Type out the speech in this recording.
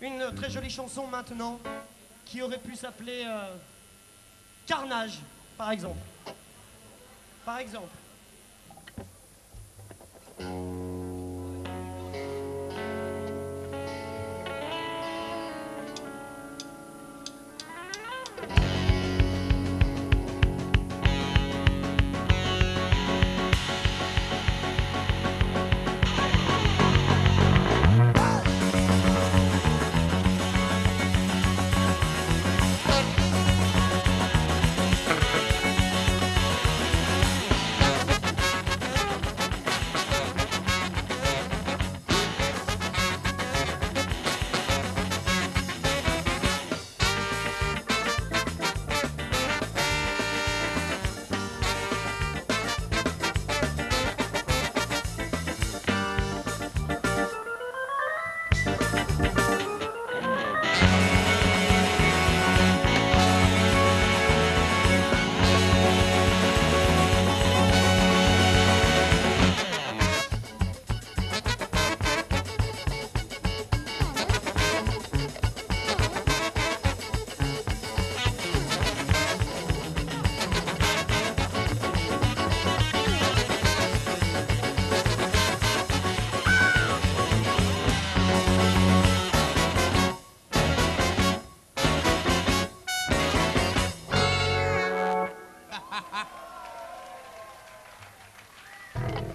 Une très jolie chanson maintenant qui aurait pu s'appeler euh, Carnage, par exemple. Par exemple. Okay.